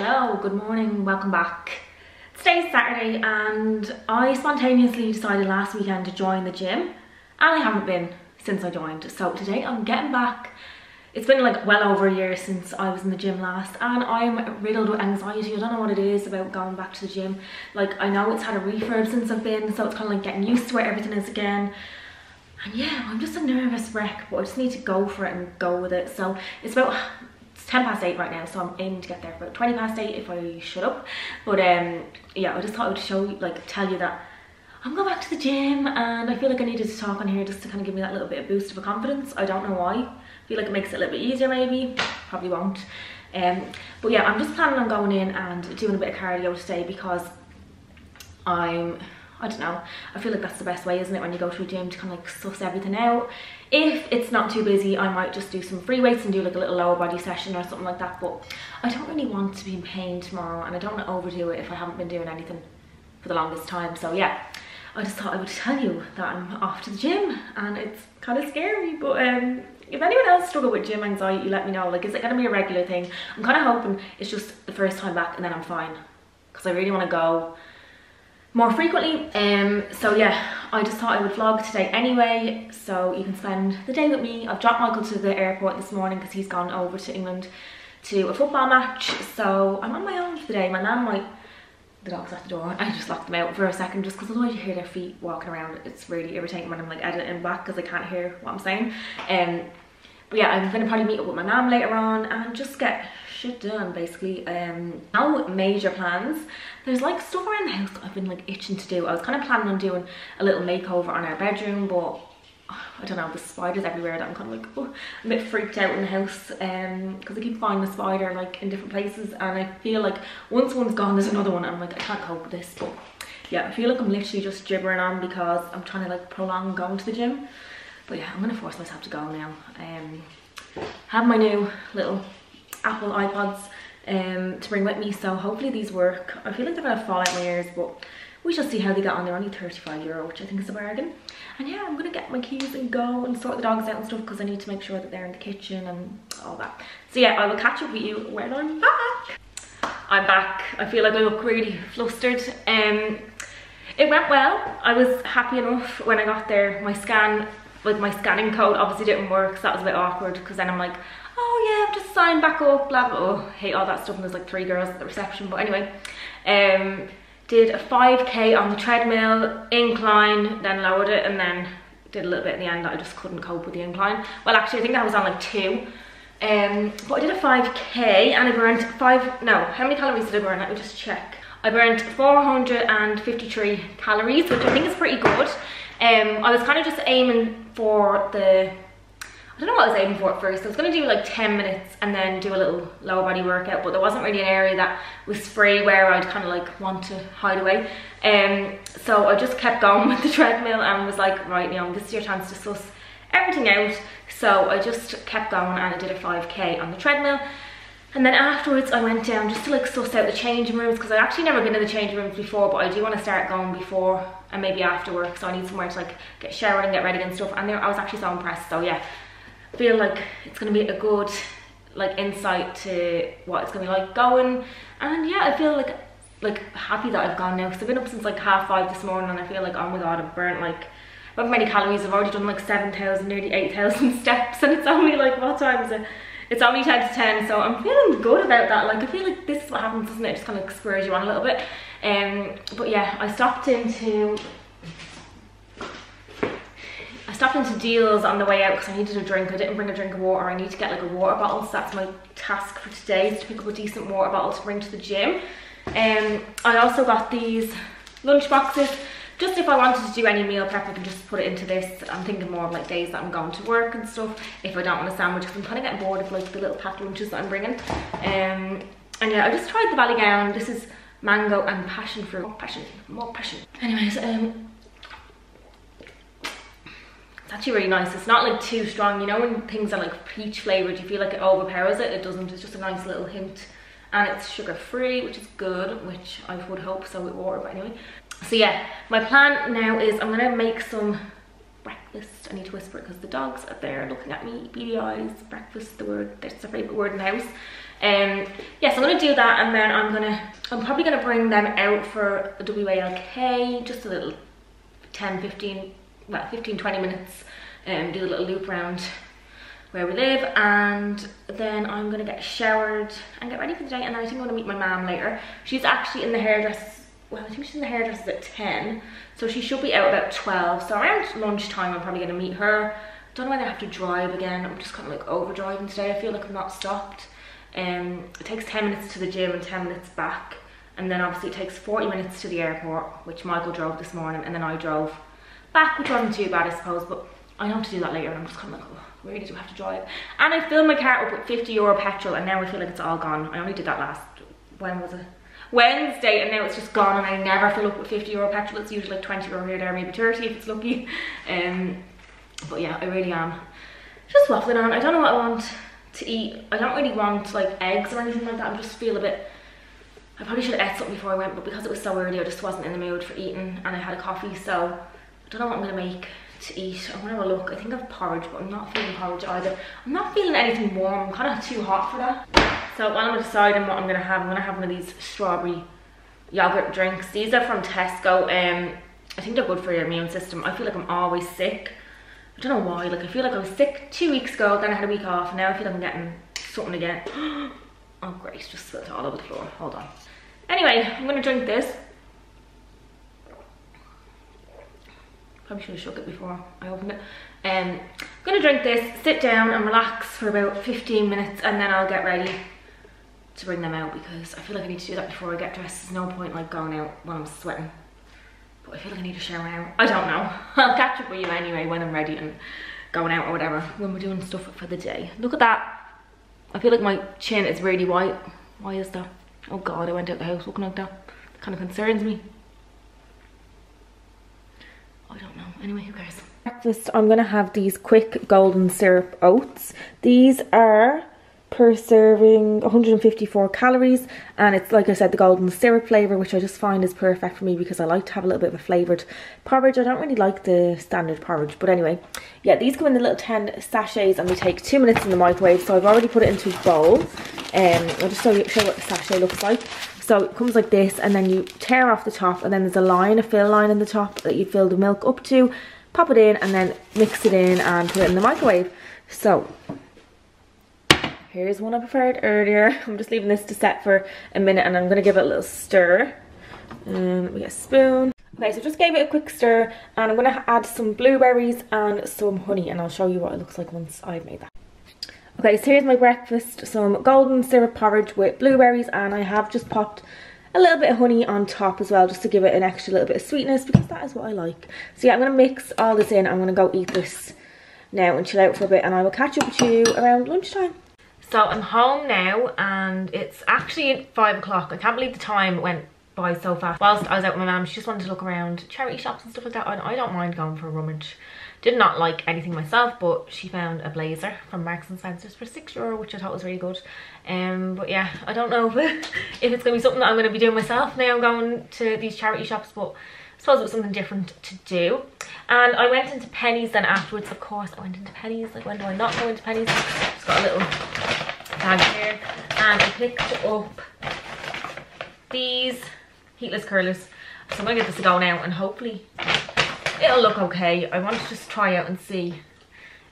Hello, good morning, welcome back. Today's Saturday and I spontaneously decided last weekend to join the gym and I haven't been since I joined. So today I'm getting back. It's been like well over a year since I was in the gym last and I'm riddled with anxiety. I don't know what it is about going back to the gym. Like I know it's had a refurb since I've been so it's kind of like getting used to where everything is again. And yeah, I'm just a nervous wreck, but I just need to go for it and go with it. So it's about 10 past 8 right now so I'm aiming to get there for 20 past 8 if I shut up. But um yeah I just thought I would show like tell you that I'm going back to the gym and I feel like I needed to talk on here just to kind of give me that little bit of boost of confidence. I don't know why. I feel like it makes it a little bit easier maybe. Probably won't. Um but yeah I'm just planning on going in and doing a bit of cardio today because I'm I don't know. I feel like that's the best way, isn't it, when you go to a gym to kind of like suss everything out. If it's not too busy, I might just do some free weights and do like a little lower body session or something like that. But I don't really want to be in pain tomorrow and I don't want to overdo it if I haven't been doing anything for the longest time. So yeah, I just thought I would tell you that I'm off to the gym and it's kind of scary. But um, if anyone else struggle with gym anxiety, let me know. Like, is it going to be a regular thing? I'm kind of hoping it's just the first time back and then I'm fine. Because I really want to go more frequently. Um, so yeah, I just thought I would vlog today anyway, so you can spend the day with me. I've dropped Michael to the airport this morning because he's gone over to England to a football match. So I'm on my own for the day. My nan might, the dog's at the door. I just locked them out for a second just because otherwise you hear their feet walking around. It's really irritating when I'm like editing back because I can't hear what I'm saying. Um, but yeah, I'm gonna probably meet up with my mum later on and just get shit done basically. Um, no major plans. There's like stuff around the house that I've been like itching to do. I was kind of planning on doing a little makeover on our bedroom, but I don't know, the spiders everywhere that I'm kind of like, oh, a bit freaked out in the house um because I keep finding the spider like in different places and I feel like once one's gone there's another one I'm like I can't cope with this but yeah I feel like I'm literally just gibbering on because I'm trying to like prolong going to the gym but yeah I'm gonna force myself to go now um have my new little Apple iPods um, to bring with me. So hopefully these work. I feel like they're gonna fall out my ears, but we shall see how they get on. They're only 35 euro, which I think is a bargain. And yeah, I'm gonna get my keys and go and sort the dogs out and stuff because I need to make sure that they're in the kitchen and all that. So yeah, I will catch up with you when I'm back. I'm back. I feel like I look really flustered. Um, it went well. I was happy enough when I got there. My scan, like my scanning code obviously didn't work, so that was a bit awkward because then I'm like, oh yeah, I've just signed back up, blah, blah, oh, hate all that stuff. And there's like three girls at the reception. But anyway, um, did a 5K on the treadmill, incline, then lowered it, and then did a little bit in the end that I just couldn't cope with the incline. Well, actually, I think I was on like two. Um, but I did a 5K and I burned five, no, how many calories did I burn? Let me just check. I burned 453 calories, which I think is pretty good. Um, I was kind of just aiming for the I don't know what I was aiming for at first. I was going to do like 10 minutes and then do a little lower body workout, but there wasn't really an area that was free where I'd kind of like want to hide away. Um, so I just kept going with the treadmill and was like, right, you know, this is your chance to suss everything out. So I just kept going and I did a 5k on the treadmill. And then afterwards I went down just to like suss out the changing rooms because I've actually never been in the changing rooms before, but I do want to start going before and maybe after work. So I need somewhere to like get showered and get ready and stuff. And there, I was actually so impressed. So yeah, feel like it's going to be a good like insight to what it's going to be like going. And yeah I feel like like happy that I've gone now because I've been up since like half five this morning and I feel like oh my god I've burnt like how many calories. I've already done like 7,000 nearly 8,000 steps and it's only like what time is it? It's only 10 to 10 so I'm feeling good about that. Like I feel like this is what happens doesn't it, it just kind of spurs you on a little bit. Um but yeah I stopped into stopped into Dealz on the way out because I needed a drink. I didn't bring a drink of water. I need to get like a water bottle. So that's my task for today is to pick up a decent water bottle to bring to the gym. Um, I also got these lunch boxes. Just if I wanted to do any meal prep, I can just put it into this. I'm thinking more of like days that I'm going to work and stuff. If I don't want a sandwich, because I'm kind of getting bored of like the little packed lunches that I'm bringing. Um, and yeah, I just tried the Ballygowan. This is mango and passion fruit. More passion, more passion. Anyways, um, it's actually really nice. It's not like too strong. You know when things are like peach flavoured, you feel like it overpowers it. It doesn't. It's just a nice little hint. And it's sugar free, which is good, which I would hope so with water, but anyway. So yeah, my plan now is I'm gonna make some breakfast. I need to whisper it because the dogs are there looking at me, beady eyes, breakfast, the word, that's the favourite word in the house. Um, yes, I'm gonna do that and then I'm gonna, I'm probably gonna bring them out for a WALK, just a little 10, 15, well 15, 20 minutes, and um, do a little loop around where we live and then I'm gonna get showered and get ready for the day and then I think I'm gonna meet my mom later. She's actually in the hairdress, well I think she's in the hairdress at 10 so she should be out about 12 so around lunchtime I'm probably gonna meet her. Don't know whether I have to drive again, I'm just kind of like over driving today. I feel like I'm not stopped. Um, it takes 10 minutes to the gym and 10 minutes back and then obviously it takes 40 minutes to the airport which Michael drove this morning and then I drove back which wasn't too bad I suppose but I know to do that later and I'm just kind of like oh really do have to drive. And I filled my car up with 50 euro petrol and now I feel like it's all gone. I only did that last, when was it? Wednesday and now it's just gone and I never fill up with 50 euro petrol. It's usually like 20 euro here, there, maybe 30 if it's lucky. Um, but yeah, I really am just waffling on. I don't know what I want to eat. I don't really want like eggs or anything like that. I just feel a bit, I probably should have ate something before I went, but because it was so early, I just wasn't in the mood for eating and I had a coffee. So I don't know what I'm gonna make to eat. I'm gonna have a look. I think I've porridge, but I'm not feeling porridge either. I'm not feeling anything warm. I'm kind of too hot for that. So while I'm deciding what I'm gonna have, I'm gonna have one of these strawberry yogurt drinks. These are from Tesco. Um, I think they're good for your immune system. I feel like I'm always sick. I don't know why. Like I feel like I was sick two weeks ago, then I had a week off. Now I feel like I'm getting something again. oh, great! Just spilled all over the floor. Hold on. Anyway, I'm gonna drink this. Probably should have shook it before I opened it. Um, I'm gonna drink this, sit down and relax for about 15 minutes and then I'll get ready to bring them out because I feel like I need to do that before I get dressed. There's no point like going out when I'm sweating. But I feel like I need to shower now. I don't know. I'll catch up with you anyway when I'm ready and going out or whatever when we're doing stuff for the day. Look at that. I feel like my chin is really white. Why is that? Oh God, I went out the house looking like that. It kind of concerns me. I don't know. Anyway, who cares? Breakfast, I'm going to have these quick golden syrup oats. These are per serving 154 calories and it's like I said the golden syrup flavour which I just find is perfect for me because I like to have a little bit of a flavoured porridge. I don't really like the standard porridge but anyway yeah these come in the little 10 sachets and they take two minutes in the microwave so I've already put it into a bowl um, I'll just show you, show you what the sachet looks like so it comes like this and then you tear off the top and then there's a line, a fill line in the top that you fill the milk up to. Pop it in and then mix it in and put it in the microwave. So here's one I prepared earlier. I'm just leaving this to set for a minute and I'm going to give it a little stir. And um, we get a spoon. Okay, so just gave it a quick stir and I'm going to add some blueberries and some honey and I'll show you what it looks like once I've made that. Okay, so here's my breakfast. Some golden syrup porridge with blueberries and I have just popped a little bit of honey on top as well just to give it an extra little bit of sweetness because that is what I like. So yeah, I'm going to mix all this in. I'm going to go eat this now and chill out for a bit and I will catch up with you around lunchtime. So I'm home now and it's actually 5 o'clock. I can't believe the time went by so fast. Whilst I was out with my mum, she just wanted to look around charity shops and stuff like that. and I don't mind going for a rummage. Did not like anything myself, but she found a blazer from Marks and Spencer's for six euro, which I thought was really good. Um, but yeah, I don't know if, if it's gonna be something that I'm gonna be doing myself now. I'm going to these charity shops, but I suppose it was something different to do. And I went into Penneys then afterwards, of course, I went into Penneys. Like, when do I not go into Penneys? Just got a little bag here. And I picked up these heatless curlers. So I'm gonna get this to go now and hopefully it'll look okay. I want to just try out and see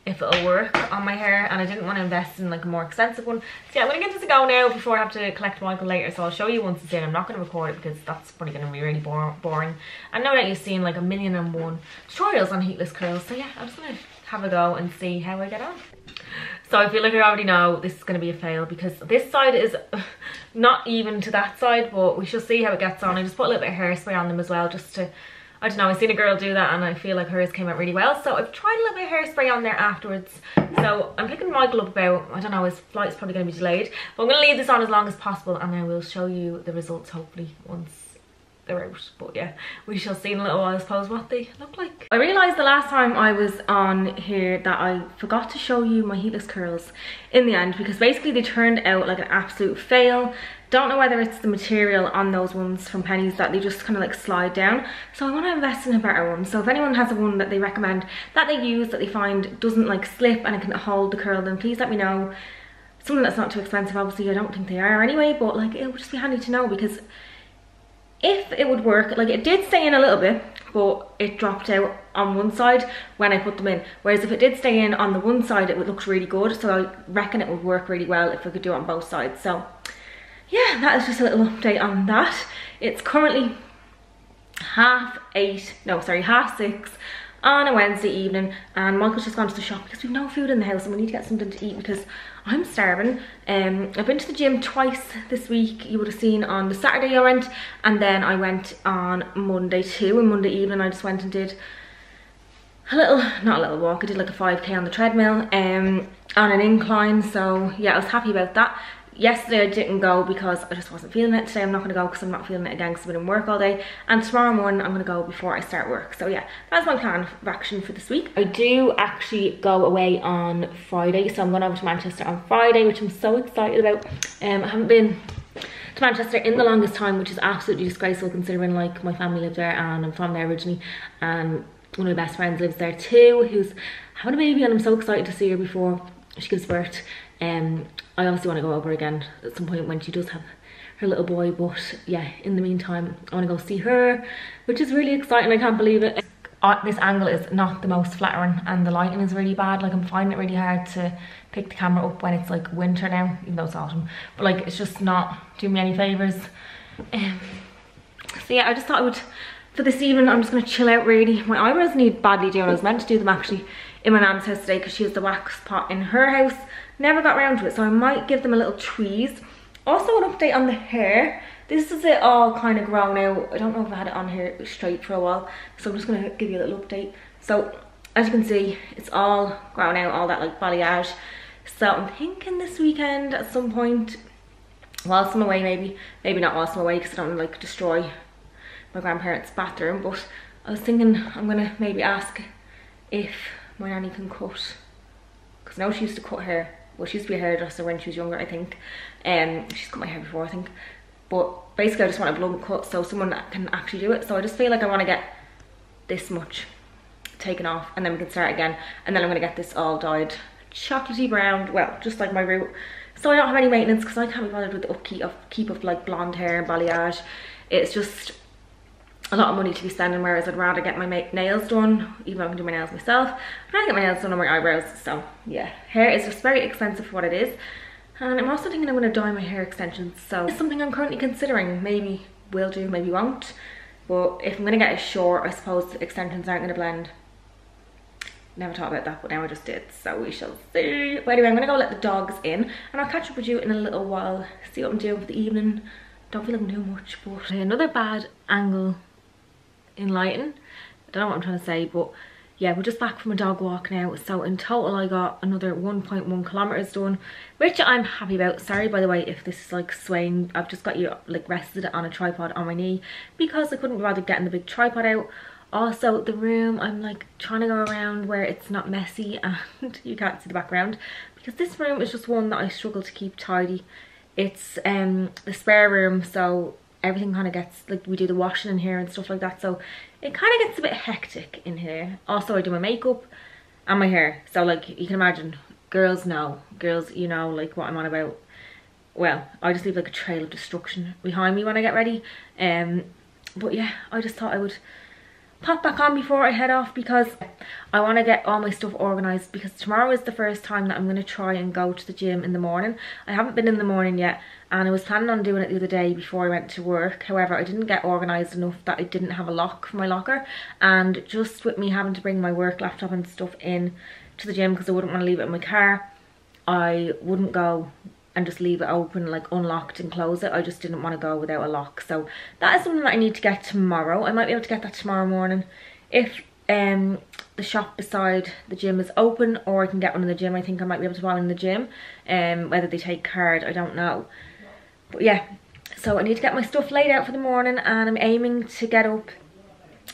if it'll work on my hair and I didn't want to invest in like a more expensive one. So yeah, I'm going to give this a go now before I have to collect Michael later. So I'll show you once it's in. I'm not going to record it because that's probably going to be really boring. I know that you've seen like a million and one tutorials on heatless curls. So yeah, I'm just going to have a go and see how I get on. So I feel like I already know this is going to be a fail because this side is not even to that side, but we shall see how it gets on. I just put a little bit of hairspray on them as well just to I don't know, I've seen a girl do that and I feel like hers came out really well. So I've tried a little bit of hairspray on there afterwards. So I'm picking Michael up about, I don't know, his flight's probably going to be delayed. But I'm going to leave this on as long as possible and I will show you the results hopefully once they're out. But yeah, we shall see in a little while, I suppose, what they look like. I realised the last time I was on here that I forgot to show you my heatless curls in the end because basically they turned out like an absolute fail. Don't know whether it's the material on those ones from Penneys that they just kind of like slide down. So I want to invest in a better one. So if anyone has a one that they recommend that they use that they find doesn't like slip and it can hold the curl then please let me know something that's not too expensive obviously I don't think they are anyway but like it would just be handy to know because if it would work like it did stay in a little bit but it dropped out on one side when I put them in. Whereas if it did stay in on the one side it would look really good so I reckon it would work really well if I could do it on both sides. So yeah that is just a little update on that. It's currently half eight no sorry half six on a Wednesday evening and Michael's just gone to the shop because we've no food in the house and we need to get something to eat because I'm starving. Um, I've been to the gym twice this week. You would have seen on the Saturday I went and then I went on Monday too and Monday evening I just went and did a little, not a little walk, I did like a 5k on the treadmill um, on an incline so yeah I was happy about that yesterday I didn't go because I just wasn't feeling it. Today I'm not going to go because I'm not feeling it again because I've been in work all day. And tomorrow morning I'm going to go before I start work. So yeah, that's my plan of action for this week. I do actually go away on Friday. So I'm going over to Manchester on Friday, which I'm so excited about. Um, I haven't been to Manchester in the longest time, which is absolutely disgraceful considering like my family live there and I'm from there originally. And one of my best friends lives there too, who's having a baby and I'm so excited to see her before she gives birth. Um, I obviously want to go over again at some point when she does have her little boy but yeah in the meantime I want to go see her which is really exciting I can't believe it. This angle is not the most flattering and the lighting is really bad like I'm finding it really hard to pick the camera up when it's like winter now even though it's autumn but like it's just not doing me any favors. Um, so yeah I just thought I would for this evening I'm just going to chill out really. My eyebrows need badly doing I was meant to do them actually in my nan's house today because she has the wax pot in her house Never got around to it, so I might give them a little tweeze. Also an update on the hair. This is it all kind of grown out. I don't know if I had it on here straight for a while, so I'm just going to give you a little update. So, as you can see, it's all grown out, all that like balayage. So I'm thinking this weekend at some point, whilst I'm away maybe, maybe not whilst I'm away because I don't like destroy my grandparents' bathroom, but I was thinking I'm going to maybe ask if my nanny can cut, because now she used to cut hair well she used to be a hairdresser when she was younger I think. Um she's cut my hair before I think. But basically I just want a blunt cut so someone can actually do it. So I just feel like I want to get this much taken off and then we can start again. And then I'm going to get this all dyed chocolatey brown well just like my root. So I don't have any maintenance because I can't be bothered with the upkeep of keep of like blonde hair and balayage. It's just a lot of money to be spending whereas I'd rather get my nails done even though I can do my nails myself. I'd rather get my nails done on my eyebrows so yeah. Hair is just very expensive for what it is and I'm also thinking I'm going to dye my hair extensions so it's something I'm currently considering. Maybe will do maybe won't but if I'm going to get it short I suppose extensions aren't going to blend. Never thought about that but now I just did so we shall see. But anyway I'm gonna go let the dogs in and I'll catch up with you in a little while see what I'm doing for the evening. Don't feel like I'm doing much but another bad angle in lighting. I don't know what I'm trying to say, but yeah, we're just back from a dog walk now. So in total, I got another 1.1 kilometers done, which I'm happy about. Sorry, by the way, if this is like swaying. I've just got you like rested on a tripod on my knee because I couldn't be bothered getting the big tripod out. Also, the room, I'm like trying to go around where it's not messy and you can't see the background because this room is just one that I struggle to keep tidy. It's um the spare room, so everything kind of gets like we do the washing in here and stuff like that so it kind of gets a bit hectic in here. Also i do my makeup and my hair so like you can imagine girls know. Girls you know like what i'm on about. Well i just leave like a trail of destruction behind me when i get ready um but yeah i just thought i would pop back on before I head off because I want to get all my stuff organised because tomorrow is the first time that I'm going to try and go to the gym in the morning. I haven't been in the morning yet and I was planning on doing it the other day before I went to work. However, I didn't get organised enough that I didn't have a lock for my locker and just with me having to bring my work laptop and stuff in to the gym because I wouldn't want to leave it in my car, I wouldn't go and just leave it open like unlocked and close it. I just didn't want to go without a lock. So that is something that I need to get tomorrow. I might be able to get that tomorrow morning if um the shop beside the gym is open or I can get one in the gym. I think I might be able to buy one in the gym. Um whether they take card, I don't know. But yeah, so I need to get my stuff laid out for the morning and I'm aiming to get up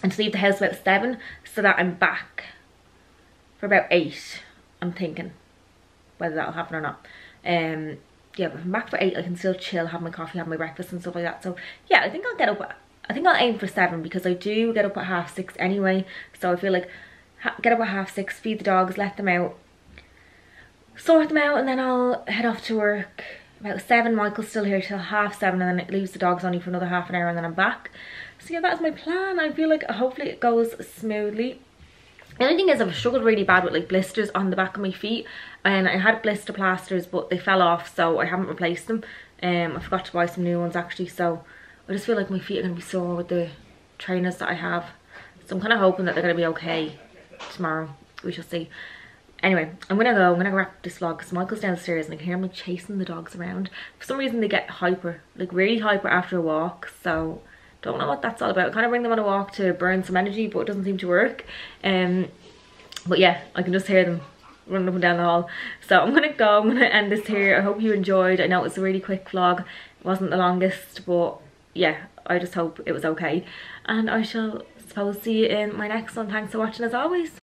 and to leave the house about seven so that I'm back for about eight. I'm thinking whether that'll happen or not. Um yeah, but I'm back for eight, I can still chill, have my coffee, have my breakfast and stuff like that. So yeah, I think I'll get up, I think I'll aim for seven because I do get up at half six anyway. So I feel like get up at half six, feed the dogs, let them out, sort them out and then I'll head off to work about seven. Michael's still here till half seven and then it leaves the dogs only for another half an hour and then I'm back. So yeah, that's my plan. I feel like hopefully it goes smoothly. The only thing is I've struggled really bad with like blisters on the back of my feet and I had blister plasters but they fell off so I haven't replaced them. Um, I forgot to buy some new ones actually so I just feel like my feet are going to be sore with the trainers that I have. So I'm kind of hoping that they're going to be okay tomorrow. We shall see. Anyway, I'm gonna go, I'm gonna wrap this vlog because Michael's downstairs and I can hear him like chasing the dogs around. For some reason they get hyper, like really hyper after a walk, so don't know what that's all about. I kind of bring them on a walk to burn some energy, but it doesn't seem to work. Um, but yeah, I can just hear them running up and down the hall. So I'm gonna go, I'm gonna end this here. I hope you enjoyed. I know it was a really quick vlog. It wasn't the longest, but yeah, I just hope it was okay. And I shall suppose see you in my next one. Thanks for watching as always.